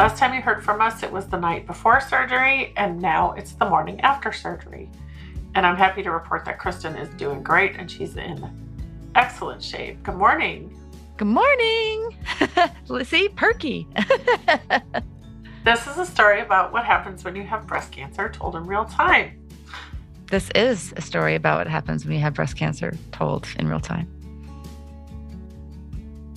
Last time you heard from us, it was the night before surgery, and now it's the morning after surgery. And I'm happy to report that Kristen is doing great and she's in excellent shape. Good morning. Good morning. See, perky. this is a story about what happens when you have breast cancer told in real time. This is a story about what happens when you have breast cancer told in real time.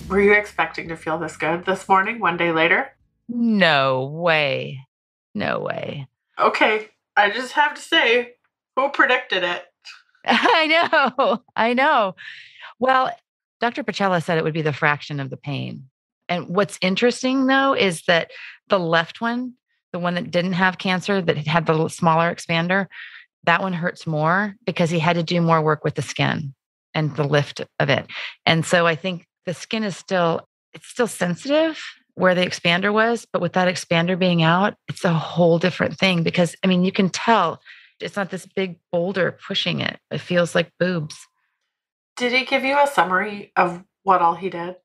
Were you expecting to feel this good this morning, one day later? No way. No way. Okay. I just have to say, who predicted it? I know. I know. Well, Dr. Pacella said it would be the fraction of the pain. And what's interesting though is that the left one, the one that didn't have cancer, that had the smaller expander, that one hurts more because he had to do more work with the skin and the lift of it. And so I think the skin is still it's still sensitive where the expander was, but with that expander being out, it's a whole different thing because I mean, you can tell it's not this big boulder pushing it. It feels like boobs. Did he give you a summary of what all he did?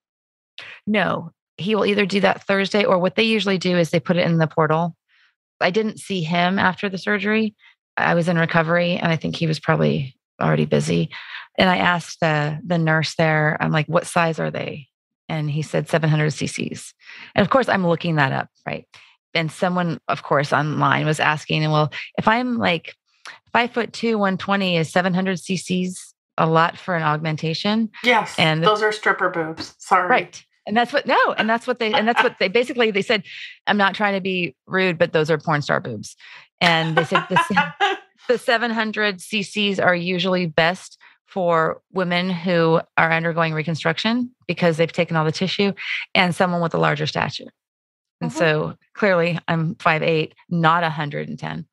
No, he will either do that Thursday or what they usually do is they put it in the portal. I didn't see him after the surgery. I was in recovery and I think he was probably already busy. And I asked the the nurse there, I'm like, what size are they? And he said 700 cc's. And of course, I'm looking that up, right? And someone, of course, online was asking, well, if I'm like five foot two, 120, is 700 cc's a lot for an augmentation? Yes. And those are stripper boobs. Sorry. Right. And that's what no, and that's what they and that's what they basically they said, I'm not trying to be rude, but those are porn star boobs. And they said the, the 700 cc's are usually best for women who are undergoing reconstruction because they've taken all the tissue and someone with a larger stature. And mm-hmm. so clearly I'm 5'8, not 110.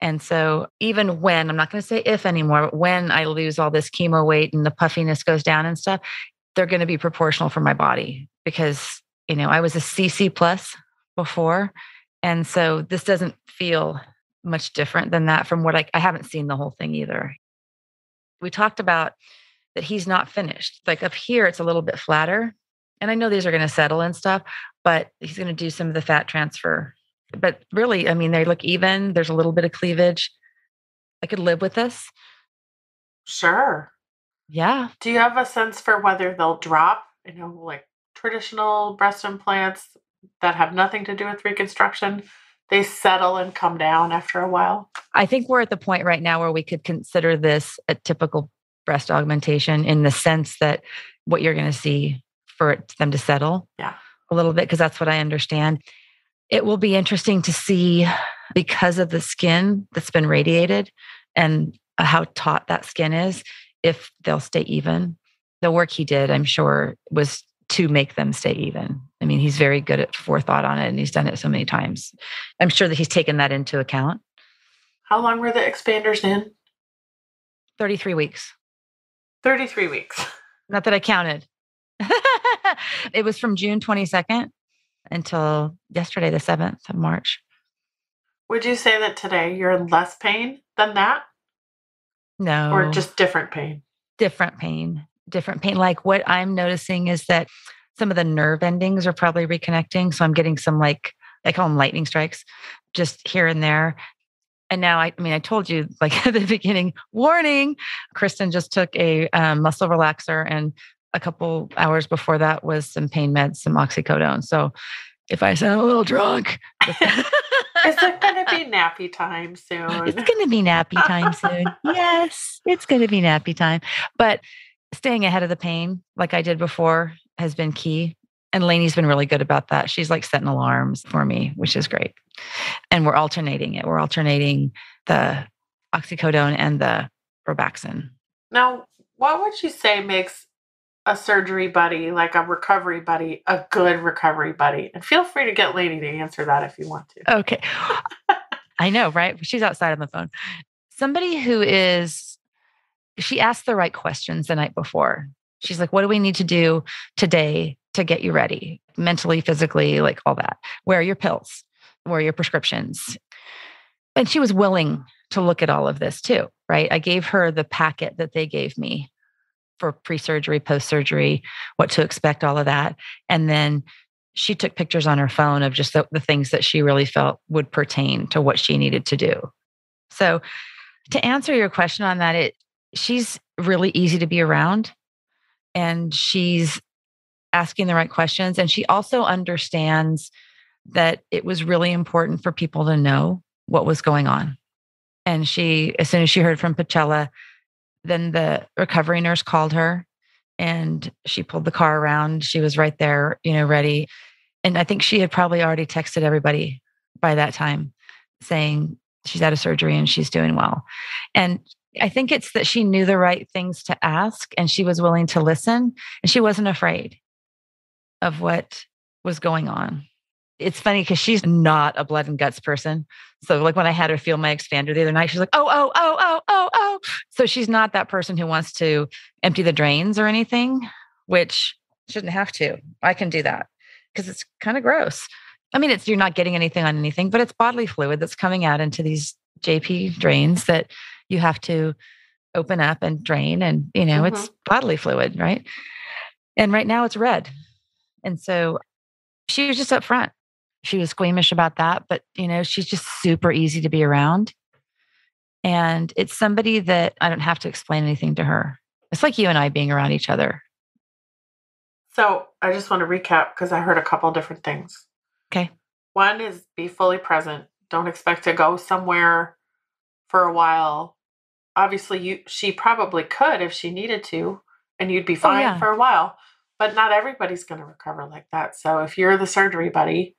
And so even when I'm not going to say if anymore, but when I lose all this chemo weight and the puffiness goes down and stuff, they're going to be proportional for my body because, you know, I was a CC plus before. And so this doesn't feel much different than that from what I, I haven't seen the whole thing either. We talked about that he's not finished. Like up here, it's a little bit flatter. And I know these are going to settle and stuff, but he's going to do some of the fat transfer. But really, I mean, they look even. There's a little bit of cleavage. I could live with this. Sure. Yeah. Do you have a sense for whether they'll drop, you know, like traditional breast implants that have nothing to do with reconstruction? They settle and come down after a while? I think we're at the point right now where we could consider this a typical breast augmentation in the sense that what you're going to see for them to settle yeah. a little bit, because that's what I understand. It will be interesting to see because of the skin that's been radiated and how taut that skin is, if they'll stay even. The work he did, I'm sure, was to make them stay even. I mean, he's very good at forethought on it and he's done it so many times. I'm sure that he's taken that into account. How long were the expanders in? 33 weeks. 33 weeks. Not that I counted. it was from June 22nd until yesterday, the 7th of March. Would you say that today you're in less pain than that? No. Or just different pain? Different pain different pain. Like what I'm noticing is that some of the nerve endings are probably reconnecting. So I'm getting some like, I call them lightning strikes just here and there. And now, I, I mean, I told you like at the beginning, warning, Kristen just took a um, muscle relaxer and a couple hours before that was some pain meds, some oxycodone. So if I sound a little drunk, is it going to be nappy time soon? It's going to be nappy time soon. yes, it's going to be nappy time. But staying ahead of the pain, like I did before, has been key. And Lainey's been really good about that. She's like setting alarms for me, which is great. And we're alternating it. We're alternating the oxycodone and the Robaxin. Now, what would you say makes a surgery buddy, like a recovery buddy, a good recovery buddy? And feel free to get Lainey to answer that if you want to. Okay. I know, right? She's outside on the phone. Somebody who is she asked the right questions the night before. She's like, what do we need to do today to get you ready mentally, physically, like all that? Where are your pills? Where are your prescriptions? And she was willing to look at all of this too, right? I gave her the packet that they gave me for pre surgery, post surgery, what to expect, all of that. And then she took pictures on her phone of just the, the things that she really felt would pertain to what she needed to do. So, to answer your question on that, it she's really easy to be around and she's asking the right questions and she also understands that it was really important for people to know what was going on. And she as soon as she heard from Pacella, then the recovery nurse called her and she pulled the car around. She was right there, you know, ready. And I think she had probably already texted everybody by that time saying she's out of surgery and she's doing well. And I think it's that she knew the right things to ask and she was willing to listen and she wasn't afraid of what was going on. It's funny because she's not a blood and guts person. So, like when I had her feel my expander the other night, she's like, oh, oh, oh, oh, oh, oh. So, she's not that person who wants to empty the drains or anything, which shouldn't have to. I can do that because it's kind of gross. I mean, it's you're not getting anything on anything, but it's bodily fluid that's coming out into these JP drains that you have to open up and drain. And, you know, mm-hmm. it's bodily fluid, right? And right now it's red. And so she was just up front. She was squeamish about that, but, you know, she's just super easy to be around. And it's somebody that I don't have to explain anything to her. It's like you and I being around each other. So I just want to recap because I heard a couple different things. Okay. One is be fully present. Don't expect to go somewhere for a while. Obviously, you she probably could if she needed to, and you'd be oh, fine oh, yeah. for a while. But not everybody's going to recover like that. So if you're the surgery buddy,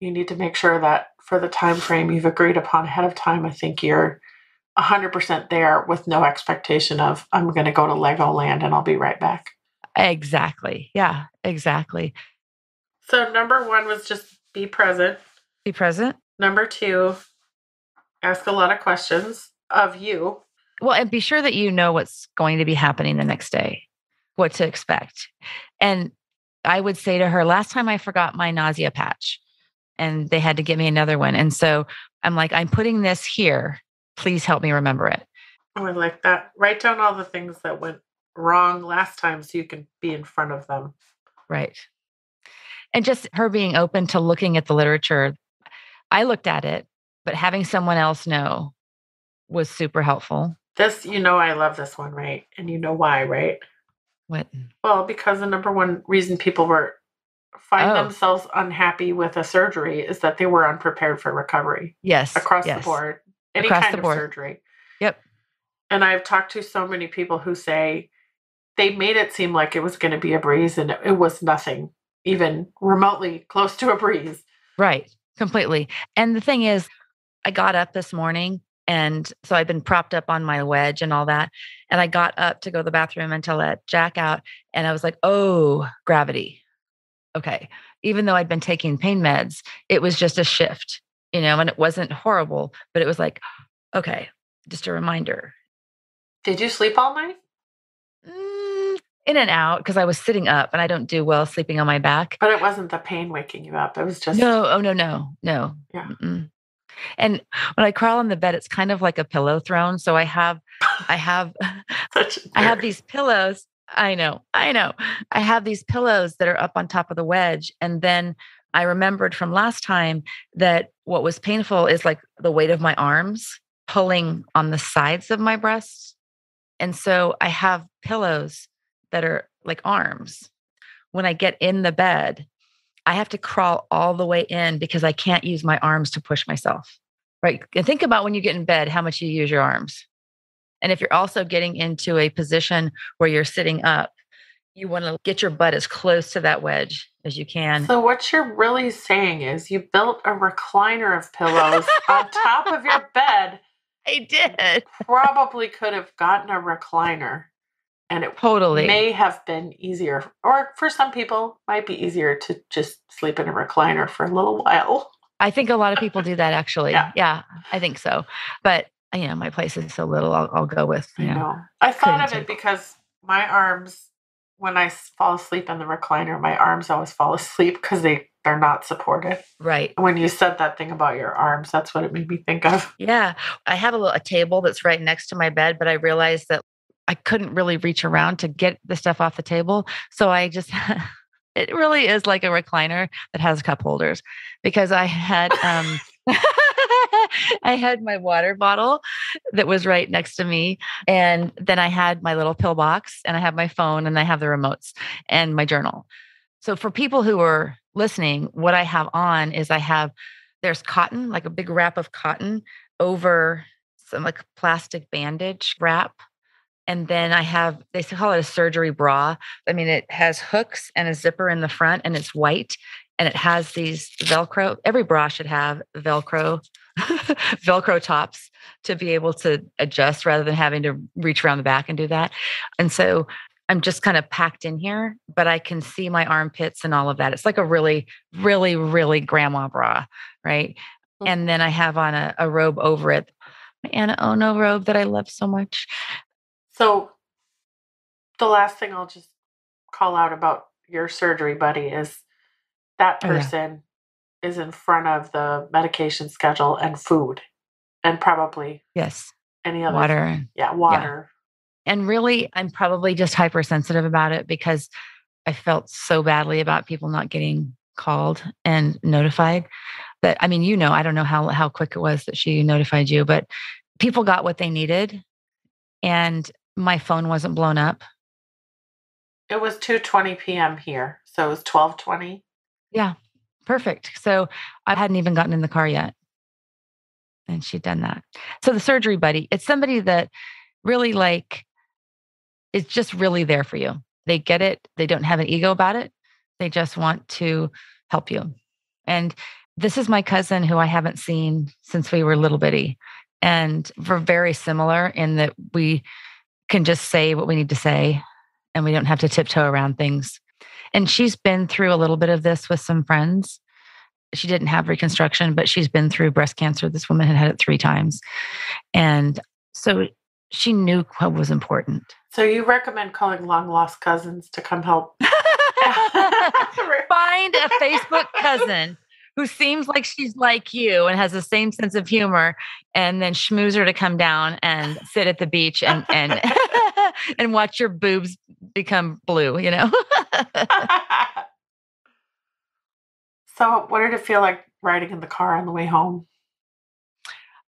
you need to make sure that for the time frame you've agreed upon ahead of time, I think you're 100% there with no expectation of I'm going to go to Legoland and I'll be right back. Exactly. Yeah, exactly. So number 1 was just be present. Be present. Number 2, ask a lot of questions of you. Well, and be sure that you know what's going to be happening the next day, what to expect. And I would say to her, last time I forgot my nausea patch and they had to get me another one. And so I'm like, I'm putting this here. Please help me remember it. Oh, I like that. Write down all the things that went wrong last time so you can be in front of them. Right. And just her being open to looking at the literature. I looked at it but having someone else know was super helpful. This, you know, I love this one, right? And you know why, right? What? Well, because the number one reason people were find oh. themselves unhappy with a surgery is that they were unprepared for recovery. Yes. Across yes. the board. Any across kind of board. surgery. Yep. And I've talked to so many people who say they made it seem like it was going to be a breeze and it was nothing, even remotely close to a breeze. Right. Completely. And the thing is, I got up this morning and so I've been propped up on my wedge and all that. And I got up to go to the bathroom and to let Jack out. And I was like, oh, gravity. Okay. Even though I'd been taking pain meds, it was just a shift, you know, and it wasn't horrible, but it was like, okay, just a reminder. Did you sleep all night? Mm, in and out because I was sitting up and I don't do well sleeping on my back. But it wasn't the pain waking you up. It was just. No, oh, no, no, no. Yeah. Mm-mm. And when I crawl on the bed, it's kind of like a pillow throne. So I have, I have, I have these pillows. I know, I know. I have these pillows that are up on top of the wedge. And then I remembered from last time that what was painful is like the weight of my arms pulling on the sides of my breasts. And so I have pillows that are like arms. When I get in the bed, I have to crawl all the way in because I can't use my arms to push myself. Right. And think about when you get in bed, how much you use your arms. And if you're also getting into a position where you're sitting up, you want to get your butt as close to that wedge as you can. So, what you're really saying is you built a recliner of pillows on top of your bed. I did. Probably could have gotten a recliner and it totally may have been easier or for some people might be easier to just sleep in a recliner for a little while i think a lot of people do that actually yeah, yeah i think so but you know my place is so little i'll, I'll go with you know, know. i thought of it because my arms when i fall asleep in the recliner my arms always fall asleep because they they're not supported. Right. When you said that thing about your arms, that's what it made me think of. Yeah. I have a little a table that's right next to my bed, but I realized that I couldn't really reach around to get the stuff off the table. So I just, it really is like a recliner that has cup holders because I had um I had my water bottle that was right next to me. And then I had my little pill box and I have my phone and I have the remotes and my journal. So for people who are listening, what I have on is I have there's cotton, like a big wrap of cotton over some like plastic bandage wrap. And then I have, they call it a surgery bra. I mean, it has hooks and a zipper in the front and it's white and it has these Velcro. Every bra should have Velcro, Velcro tops to be able to adjust rather than having to reach around the back and do that. And so I'm just kind of packed in here, but I can see my armpits and all of that. It's like a really, really, really grandma bra, right? Mm-hmm. And then I have on a, a robe over it, my Ana Ono robe that I love so much. So the last thing I'll just call out about your surgery buddy is that person oh, yeah. is in front of the medication schedule and food and probably yes any other water yeah water yeah. and really i'm probably just hypersensitive about it because i felt so badly about people not getting called and notified that i mean you know i don't know how how quick it was that she notified you but people got what they needed and my phone wasn't blown up it was 2:20 p.m. here so it was 12:20 yeah, perfect. So I hadn't even gotten in the car yet. And she'd done that. So the surgery buddy, it's somebody that really like is just really there for you. They get it. They don't have an ego about it. They just want to help you. And this is my cousin who I haven't seen since we were little bitty. And we're very similar in that we can just say what we need to say and we don't have to tiptoe around things. And she's been through a little bit of this with some friends. She didn't have reconstruction, but she's been through breast cancer. This woman had had it three times. And so she knew what was important. So you recommend calling long lost cousins to come help? Find a Facebook cousin who seems like she's like you and has the same sense of humor and then schmooze her to come down and sit at the beach and and and watch your boobs become blue, you know? so, what did it feel like riding in the car on the way home?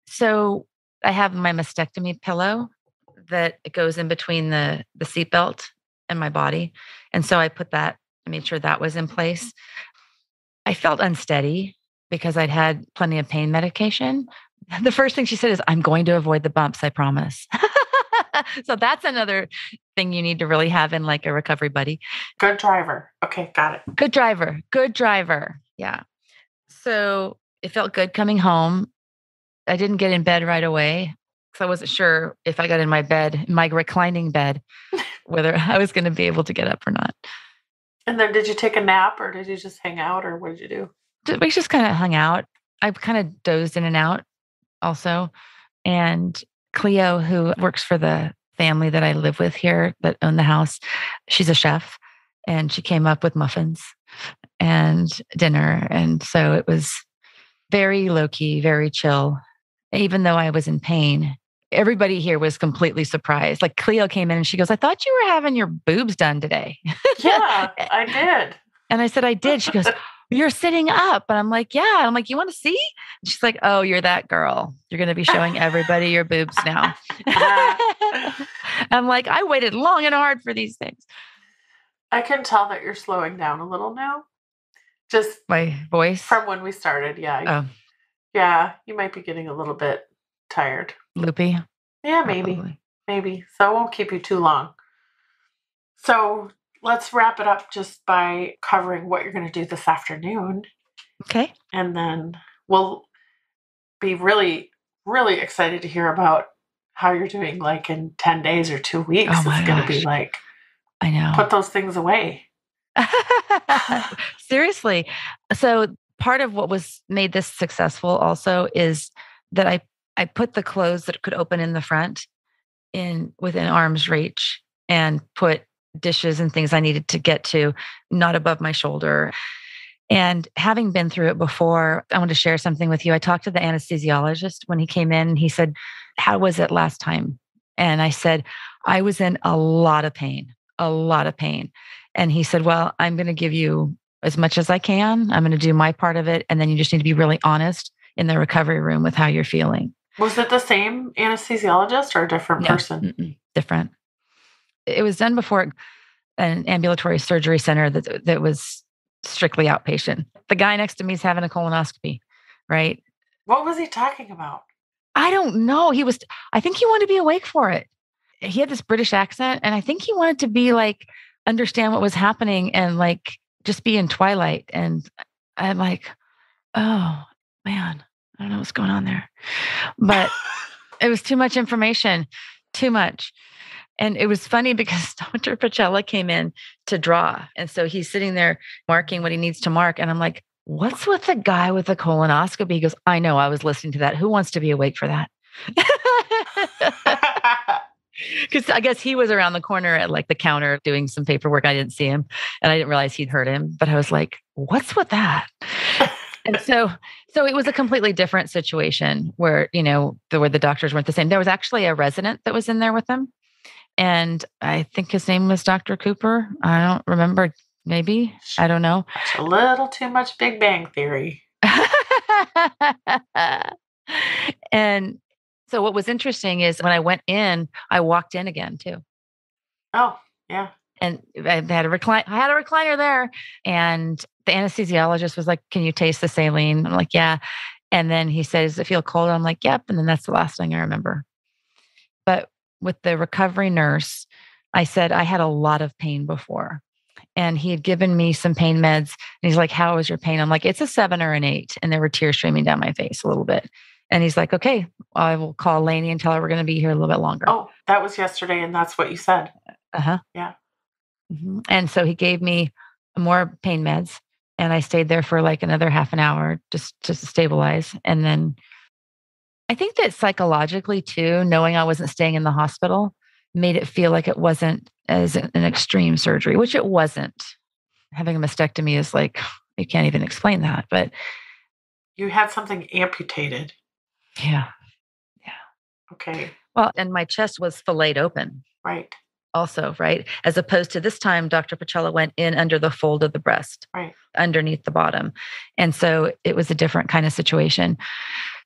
So, I have my mastectomy pillow that it goes in between the the seatbelt and my body. And so I put that, I made sure that was in place. I felt unsteady because I'd had plenty of pain medication. The first thing she said is, I'm going to avoid the bumps, I promise. so that's another thing you need to really have in like a recovery buddy. Good driver. Okay, got it. Good driver. Good driver. Yeah. So it felt good coming home. I didn't get in bed right away because I wasn't sure if I got in my bed, my reclining bed, whether I was going to be able to get up or not. And then did you take a nap or did you just hang out or what did you do? We just kind of hung out. I kind of dozed in and out also. And Cleo, who works for the family that I live with here that own the house, she's a chef and she came up with muffins and dinner. And so it was very low key, very chill. Even though I was in pain, everybody here was completely surprised. Like Cleo came in and she goes, I thought you were having your boobs done today. Yeah, I did. And I said, I did. She goes, you're sitting up. And I'm like, yeah. I'm like, you want to see? And she's like, oh, you're that girl. You're going to be showing everybody your boobs now. I'm like, I waited long and hard for these things. I can tell that you're slowing down a little now. Just my voice from when we started. Yeah. Oh. Yeah. You might be getting a little bit tired. Loopy. Yeah, maybe. Probably. Maybe. So I won't keep you too long. So let's wrap it up just by covering what you're going to do this afternoon. Okay. And then we'll be really, really excited to hear about how you're doing like in 10 days or two weeks. Oh it's going to be like, I know. Put those things away. Seriously. So part of what was made this successful also is that I I put the clothes that could open in the front in within arm's reach and put dishes and things I needed to get to, not above my shoulder. And having been through it before, I want to share something with you. I talked to the anesthesiologist when he came in. He said, How was it last time? And I said, I was in a lot of pain, a lot of pain. And he said, Well, I'm going to give you as much as I can. I'm going to do my part of it. And then you just need to be really honest in the recovery room with how you're feeling. Was it the same anesthesiologist or a different no, person? different. It was done before an ambulatory surgery center that, that was strictly outpatient. The guy next to me is having a colonoscopy, right? What was he talking about? I don't know. He was, I think he wanted to be awake for it. He had this British accent, and I think he wanted to be like, understand what was happening and like just be in twilight. And I'm like, oh man, I don't know what's going on there. But it was too much information, too much. And it was funny because Dr. Pacella came in to draw. And so he's sitting there marking what he needs to mark. And I'm like, what's with the guy with the colonoscopy? He goes, I know, I was listening to that. Who wants to be awake for that? Because I guess he was around the corner at like the counter doing some paperwork. I didn't see him and I didn't realize he'd heard him, but I was like, what's with that? And so so it was a completely different situation where, you know, the, where the doctors weren't the same. There was actually a resident that was in there with them. And I think his name was Dr. Cooper. I don't remember. Maybe. I don't know. a little too much Big Bang Theory. and so what was interesting is when I went in, I walked in again too. Oh, yeah. And I had a recline I had a recliner there and the anesthesiologist was like, Can you taste the saline? I'm like, Yeah. And then he says, Does it feel cold? I'm like, Yep. And then that's the last thing I remember. But with the recovery nurse, I said I had a lot of pain before. And he had given me some pain meds. And he's like, How was your pain? I'm like, It's a seven or an eight. And there were tears streaming down my face a little bit. And he's like, Okay, I will call Lainey and tell her we're going to be here a little bit longer. Oh, that was yesterday. And that's what you said. Uh huh. Yeah. Mm-hmm. And so he gave me more pain meds. And I stayed there for like another half an hour just, just to stabilize. And then I think that psychologically, too, knowing I wasn't staying in the hospital made it feel like it wasn't as an extreme surgery, which it wasn't. Having a mastectomy is like, you can't even explain that. But you had something amputated. Yeah. Yeah. Okay. Well, and my chest was filleted open. Right. Also, right. As opposed to this time, Dr. Pacella went in under the fold of the breast, right. underneath the bottom. And so it was a different kind of situation.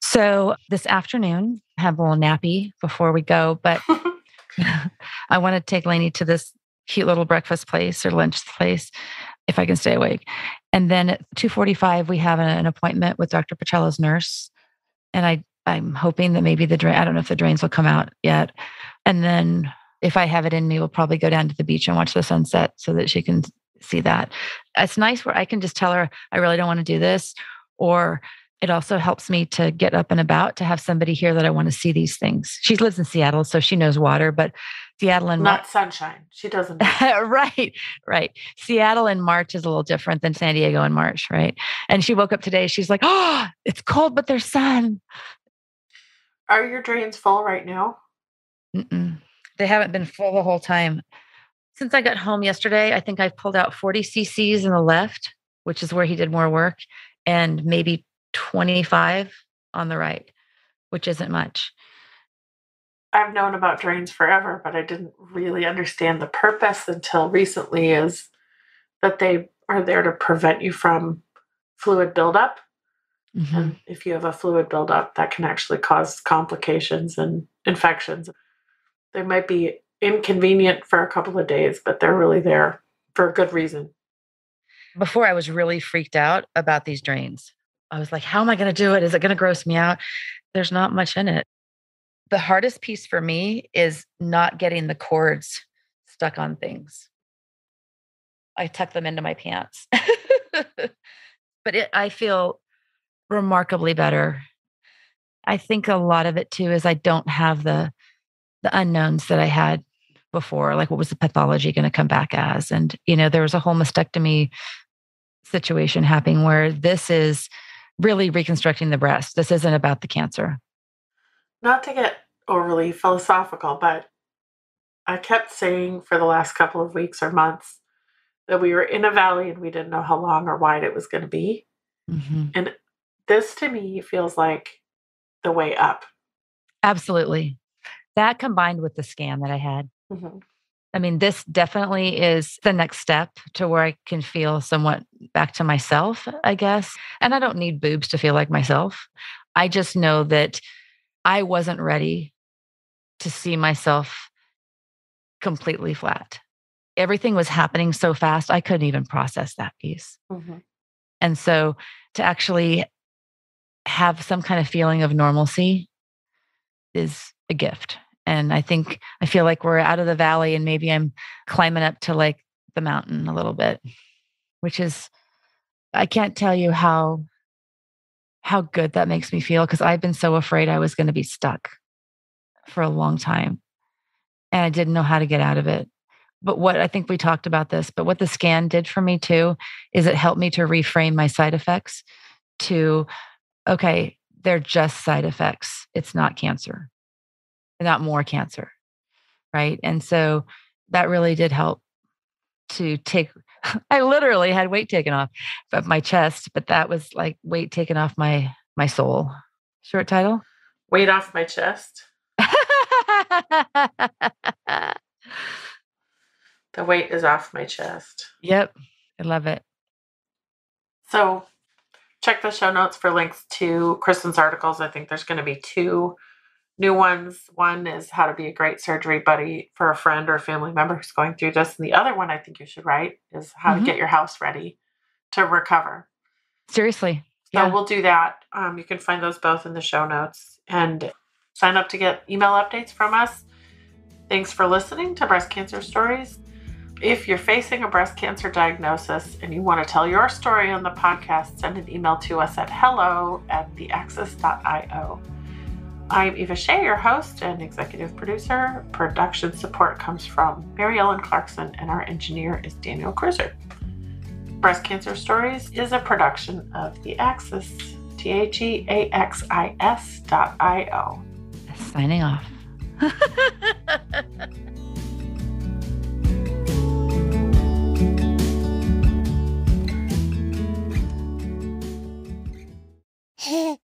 So this afternoon, have a little nappy before we go, but I want to take Lainey to this cute little breakfast place or lunch place if I can stay awake. And then at 2:45 we have an appointment with Dr. Pacella's nurse. And I I'm hoping that maybe the drain I don't know if the drains will come out yet. And then if I have it in me, we'll probably go down to the beach and watch the sunset so that she can see that. It's nice where I can just tell her I really don't want to do this or it also helps me to get up and about to have somebody here that I want to see these things. She lives in Seattle, so she knows water, but Seattle and not Mar- sunshine. She doesn't. right, right. Seattle in March is a little different than San Diego in March, right? And she woke up today. She's like, "Oh, it's cold, but there's sun." Are your drains full right now? Mm-mm. They haven't been full the whole time. Since I got home yesterday, I think I've pulled out 40 cc's in the left, which is where he did more work, and maybe 25 on the right, which isn't much. I've known about drains forever, but I didn't really understand the purpose until recently is that they are there to prevent you from fluid buildup. Mm-hmm. And if you have a fluid buildup, that can actually cause complications and infections. They might be inconvenient for a couple of days, but they're really there for a good reason. Before, I was really freaked out about these drains. I was like, how am I going to do it? Is it going to gross me out? There's not much in it. The hardest piece for me is not getting the cords stuck on things. I tuck them into my pants. but it, I feel remarkably better. I think a lot of it too is I don't have the the unknowns that I had before. Like, what was the pathology going to come back as? And you know, there was a whole mastectomy situation happening where this is really reconstructing the breast. This isn't about the cancer. Not to get overly philosophical, but I kept saying for the last couple of weeks or months that we were in a valley and we didn't know how long or wide it was going to be. Mm-hmm. And this to me feels like the way up. Absolutely. That combined with the scan that I had. Mm-hmm. I mean, this definitely is the next step to where I can feel somewhat back to myself, I guess. And I don't need boobs to feel like myself. I just know that I wasn't ready to see myself completely flat. Everything was happening so fast, I couldn't even process that piece. Mm-hmm. And so to actually have some kind of feeling of normalcy is a gift. And I think I feel like we're out of the valley and maybe I'm climbing up to like the mountain a little bit, which is, I can't tell you how how good that makes me feel because I've been so afraid I was going to be stuck for a long time and I didn't know how to get out of it. But what I think we talked about this, but what the scan did for me too is it helped me to reframe my side effects to, okay, they're just side effects. It's not cancer not more cancer. Right. And so that really did help to take, I literally had weight taken off of my chest, but that was like weight taken off my, my soul. Short title? Weight off my chest. the weight is off my chest. Yep. I love it. So check the show notes for links to Kristen's articles. I think there's going to be two new ones. One is how to be a great surgery buddy for a friend or a family member who's going through this. And the other one I think you should write is how mm-hmm. to get your house ready to recover. Seriously. Yeah. So we'll do that. Um, you can find those both in the show notes and sign up to get email updates from us. Thanks for listening to Breast Cancer Stories. If you're facing a breast cancer diagnosis and you want to tell your story on the podcast, send an email to us at hello at theaxis.io. I'm Eva Shea, your host and executive producer. Production support comes from Mary Ellen Clarkson, and our engineer is Daniel Cruiser. Breast Cancer Stories is a production of The Axis, T H E A X I S dot I O. Signing off.